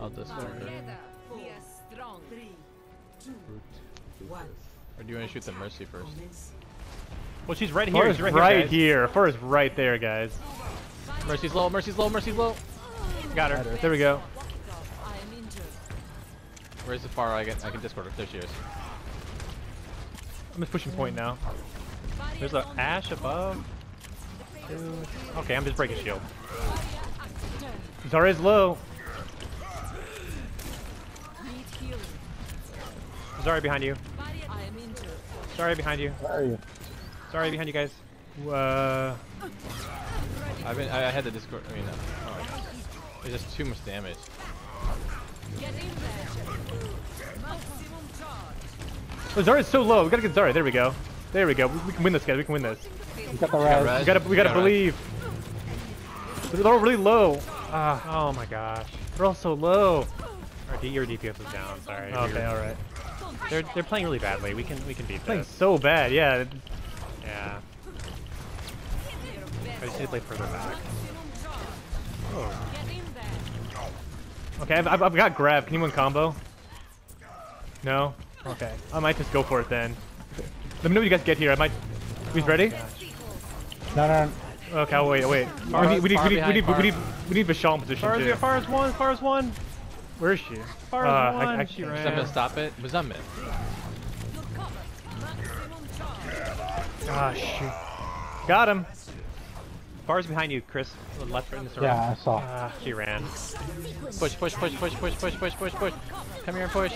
I'll discord. Together, we are strong. Or do you want to shoot the Mercy first? Well, she's right here. Pharah She's right, right, here. guys. here. Pharah right there, guys. Mercy's low, Mercy's low, Mercy's low! Got her. There we go. I am. Where's the Pharah I can, I can discord her? There she is. I'm just pushing point now. There's a Ashe above. Okay, I'm just breaking shield. Zarya's low. Need healing. Zarya behind you. I am injured. Zarya behind you. Where are you? Zarya behind you guys. Uh, I've been, I, I had the discord, I mean, uh, oh. There's just too much damage. Get in there. Maximum charge. oh, Zarya's so low. We gotta get Zarya. There we go. There we go. We, we can win this, guys. We can win this. You got the res. res. We gotta, we gotta Got res. believe. They're all really low. Ah, Oh my gosh. they're all so low. Our D your DPS is down. Sorry. Okay, all right. They're they're playing really badly. We can we can beat Playing this. so bad. Yeah. Yeah. I just need to play further back. Oh. Get in there. Okay, I've, I've, I've got grab. Can you win combo? No. Okay. I might just go for it then. Let me know when you guys get here. I might. He's ready? Oh, no, no, no. Okay, I'll wait. Wait. Far- we need. We need. far We need. We behind, need. far. We need. We need Vishal in position Pharah's, too. Pharah's one. Pharah's one. Where is she? Pharah's Uh, I- one. I she can't- Is that ran. gonna stop it? Was that mid? You're covered. Maximum charge. Ah, shoot. Got him. Pharah's behind you, Chris. To the Left in the circle. Yeah, I saw. Ah, She ran. Push, push, push, push, push, push, push, push, push. Come here and push.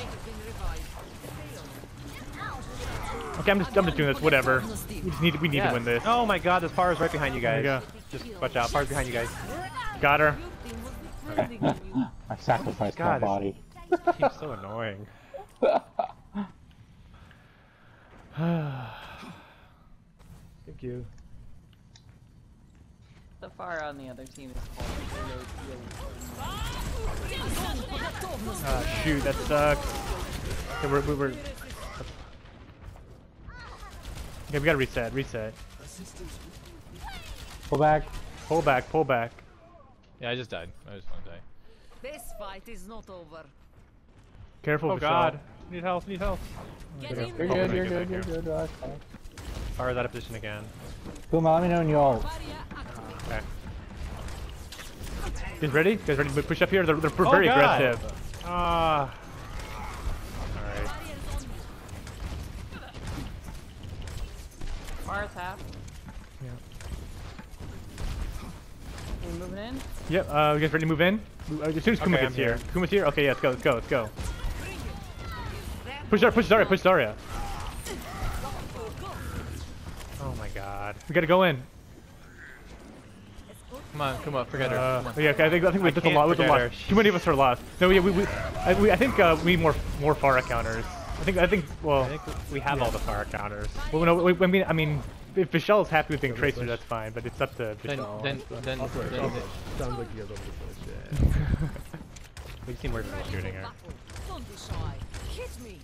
okay, I'm just. I'm just doing this. Whatever. We just need. We need Yeah. to win this. Oh my God! This Pharah's right behind you There guys. you Just watch out. Pharah's behind you guys. Got her. Defending you. I sacrificed God, my it's- body. He's so annoying. Thank you. The Pharah on the other team is called Ah, shoot. That sucks. Okay, we're. we're, we're Okay, we gotta reset. Reset. Pull back. Pull back. Pull back. Yeah, I just died. I just want to die. This fight is not over. Careful, Oh Vishal. God! Need help! Need help! Get in You're good, you're good, you, you're good. That's fine. Pharah's out of position again. Kuma, let me know when you ult. Barrier. Okay. Guys ready? You guys ready to push up here? They're, they're Oh, very God. aggressive. Ah. All right. Barriers on Mars. Yeah. Are we moving in? Yep. Uh, you guys ready to move in? Uh, As soon as Kuma Okay, gets here. here. Kuma's here. Okay, yeah, let's go. Let's go. Let's go. Push Zarya. Push Zarya. Push Zarya. Oh my God! We gotta go in. Come on, come on, forget her. Uh, Come on. yeah, okay, I think I think we I did a lot. With a forget lot. Too many of us are lost. No, yeah, we, we, I, we, I think uh, we need more more Pharah counters. I think I think well, I think we have all the fire counters. well no, we, I mean I mean if Vishal is happy with being Tracer, that's fine. But it's up to Then, Vishal. then, then, I'll push, then, I'll push. Sounds like you guys want to push, yeah. We need more people shooting her. battle. Don't be shy. Hit me.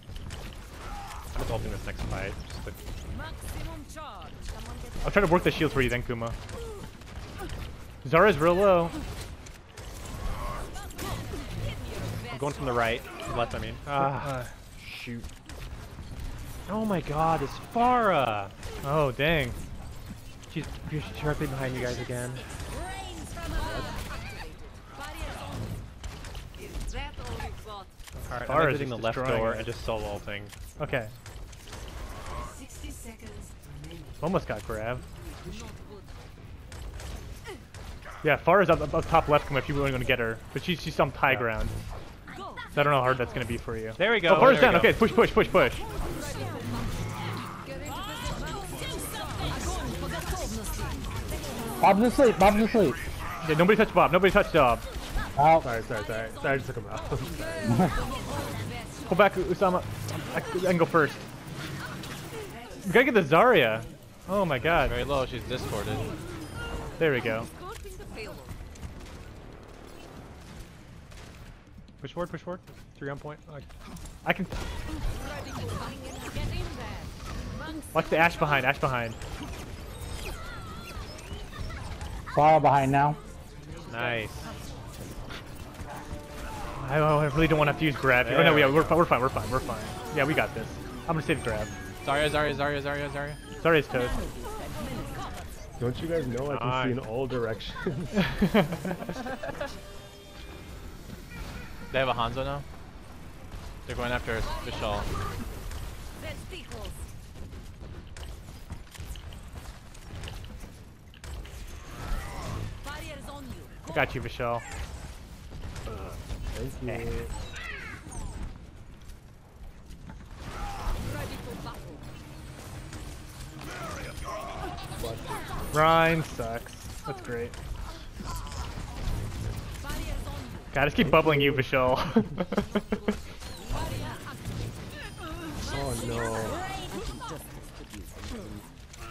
I'm just ulting this next fight. Just to Maximum charge. Someone get I'll try to work the shield for you then, Kuma. Zarya's real low. I'm going from the right, left. I mean. Ah, shoot. oh my God! This Pharah. Oh dang. She's, she's directly behind you guys again. brains from above. Activated. Barriers on. Is that all you've got? Alright, I'm exiting the left door it. and just soul ulting. Okay. Almost got grabbed. Yeah, Pharah is up, up top left come if you really want to get her. But she, she's some high yeah. ground. So I don't know how hard that's going to be for you. There we go. Oh, Pharah is down. Okay, push, push, push, push. Bob's asleep. Bob's asleep. Yeah, nobody touch Bob. Nobody touch Bob. Out. Sorry, sorry, sorry. Sorry, I just took him out. Pull back, Usama. I, I can go first. We gotta get the Zarya. Oh my god. very low, she's discorded. There we go. Escorting the payload. Push forward, push forward. Three on point. I can Get in there. watch the Ashe behind. Ashe behind. Pharah behind now. nice. I, I really don't want to have to use grab. here. Oh no, yeah, we're, we're fine, we're fine, we're fine. Yeah, we got this. I'm gonna save grab. Zarya, Zarya, Zarya, Zarya, Zarya. Sorry, it's toast. Don't you guys know I can see in all directions? They have a Hanzo now. They're going after Vishal. Testicles. Barriers on you. I got you, Michelle. Thank you. Ready. Rein sucks. That's great. God, I just keep bubbling you, Michelle. Oh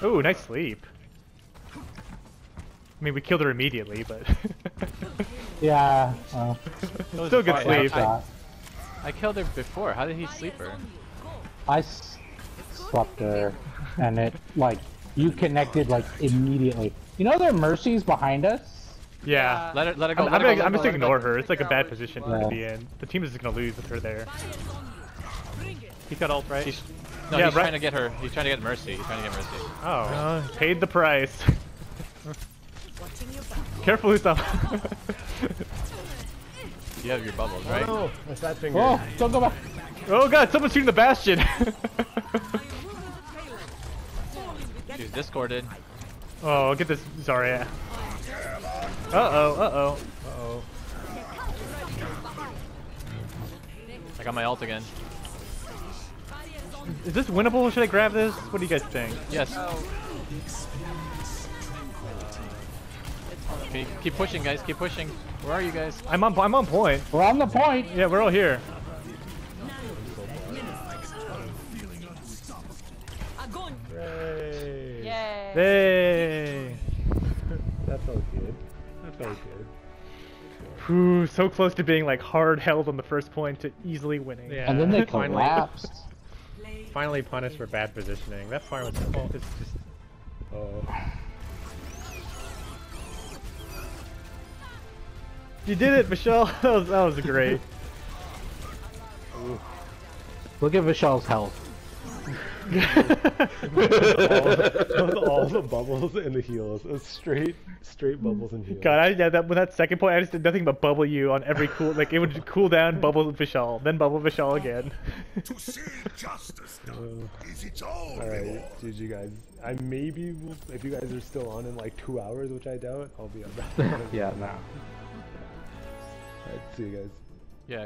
no. Ooh, nice sleep. I mean, we killed her immediately, but Yeah. Well, still good sleep. I- I killed her before. How did he sleep her? On you. Go. I s- swept her, and it like you connected like immediately. You know there are mercies behind us. Yeah. Let her, let her go. I'm, let I'm, her gonna, go, I'm her just go, let ignore her. It's like a bad position one. to be in. The team is just gonna lose with her there. Barriers on you. Bring it. He's got ult, right? She's, no, Yeah, he's right- trying to get her. He's trying to get Mercy. He's trying to get Mercy. Oh. Uh, paid the price. Watching your back. Careful, Utham. You have your bubbles, right? Oh, my fat finger. Oh, don't go back. oh god, someone's shooting the bastion. She's discorded. oh, get this Zarya. Uh oh, uh oh. Uh-oh. I got my ult again. Barriers on you. Is this winnable? Should I grab this? What do you guys think? Yes. Okay, keep pushing, guys. Keep pushing. Where are you guys? I'm on. I'm on point. We're on the point. Yeah, we're all here. Agon. Yay. yay. Hey. That felt good. That felt good. Whew, so close to being like hard held on the first point to easily winning. Yeah. And then they finally, collapsed. finally punished for bad positioning. That fire was oh, it's just Oh. You did it, Michelle. that, was, that was great. Look at Michelle's health. all, all the bubbles and the heels, It was straight, straight bubbles and heels. God, I, yeah, that with that second point, I just did nothing but bubble you on every cool. Like it would cool down, bubble Vishal, then bubble Vishal again. To see justice done is its own All right, reward. you guys. I maybe will, if you guys are still on in like two hours, which I doubt, I'll be on that. Yeah, no. Alright, see you guys. Yeah.